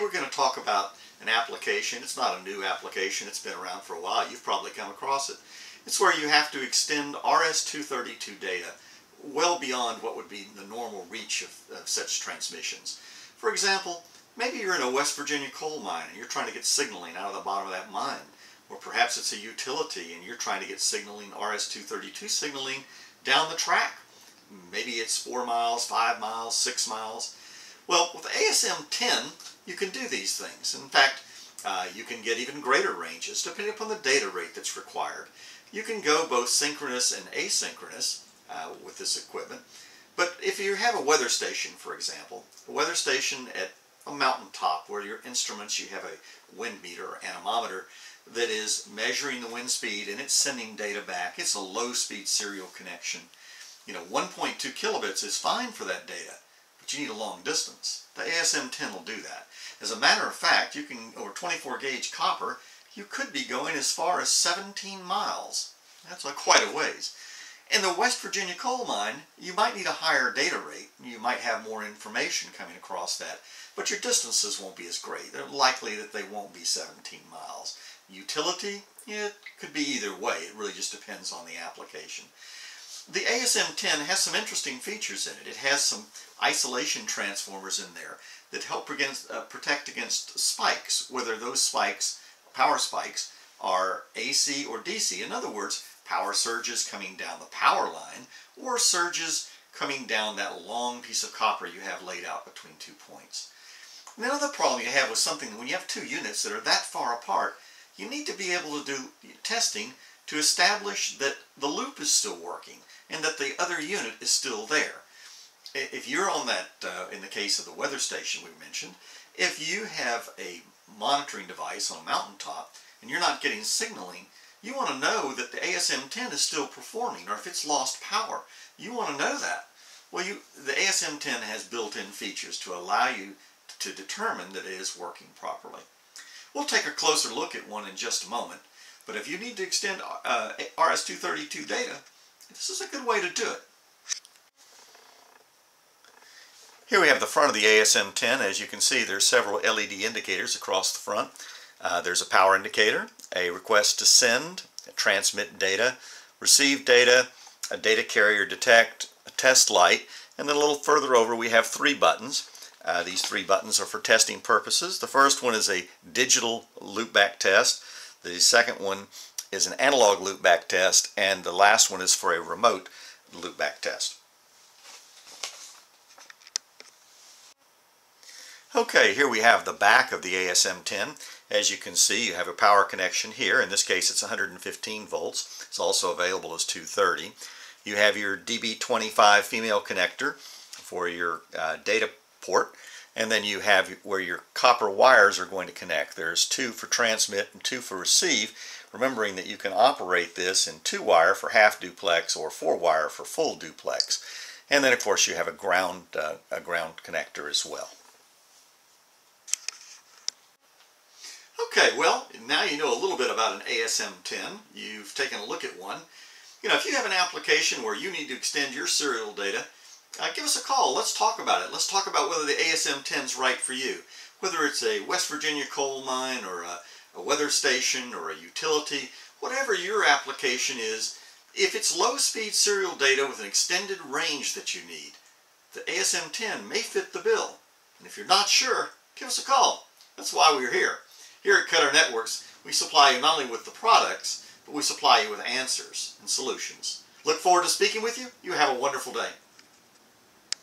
We're going to talk about an application. It's not a new application. It's been around for a while. You've probably come across it. It's where you have to extend RS-232 data well beyond what would be the normal reach of, of such transmissions. For example, maybe you're in a West Virginia coal mine and you're trying to get signaling out of the bottom of that mine. Or perhaps it's a utility and you're trying to get signaling, RS-232 signaling down the track. Maybe it's 4 miles, 5 miles, 6 miles. Well, with ASM 10, you can do these things. In fact, uh, you can get even greater ranges depending upon the data rate that's required. You can go both synchronous and asynchronous uh, with this equipment. But if you have a weather station, for example, a weather station at a mountaintop where your instruments, you have a wind meter or anemometer that is measuring the wind speed and it's sending data back. It's a low speed serial connection. You know, 1.2 kilobits is fine for that data but you need a long distance. The ASM10 will do that. As a matter of fact, you can, over 24 gauge copper, you could be going as far as 17 miles. That's a, quite a ways. In the West Virginia coal mine, you might need a higher data rate. You might have more information coming across that, but your distances won't be as great. They're likely that they won't be 17 miles. Utility, it could be either way. It really just depends on the application. The ASM10 has some interesting features in it. It has some isolation transformers in there that help against, uh, protect against spikes, whether those spikes, power spikes, are AC or DC. In other words, power surges coming down the power line or surges coming down that long piece of copper you have laid out between two points. Another problem you have with something, when you have two units that are that far apart, you need to be able to do testing to establish that the loop is still working and that the other unit is still there. If you're on that, uh, in the case of the weather station we mentioned, if you have a monitoring device on a mountaintop and you're not getting signaling, you want to know that the ASM10 is still performing or if it's lost power. You want to know that. Well, you, the ASM10 has built-in features to allow you to determine that it is working properly. We'll take a closer look at one in just a moment, but if you need to extend uh, RS-232 data, this is a good way to do it. Here we have the front of the ASM10. As you can see, there's several LED indicators across the front. Uh, there's a power indicator, a request to send, transmit data, receive data, a data carrier detect, a test light, and then a little further over we have three buttons. Uh, these three buttons are for testing purposes. The first one is a digital loopback test. The second one is an analog loopback test, and the last one is for a remote loopback test. Okay, here we have the back of the ASM10. As you can see, you have a power connection here. In this case, it's 115 volts. It's also available as 230. You have your DB25 female connector for your uh, data port. And then you have where your copper wires are going to connect. There's two for transmit and two for receive remembering that you can operate this in two wire for half duplex or four wire for full duplex. And then of course you have a ground, uh, a ground connector as well. Okay, well, now you know a little bit about an ASM10. You've taken a look at one. You know, if you have an application where you need to extend your serial data, uh, give us a call. Let's talk about it. Let's talk about whether the ASM10 is right for you. Whether it's a West Virginia coal mine or a a weather station or a utility, whatever your application is, if it's low speed serial data with an extended range that you need, the ASM10 may fit the bill. And if you're not sure, give us a call. That's why we're here. Here at Cutter Networks, we supply you not only with the products, but we supply you with answers and solutions. Look forward to speaking with you. You have a wonderful day.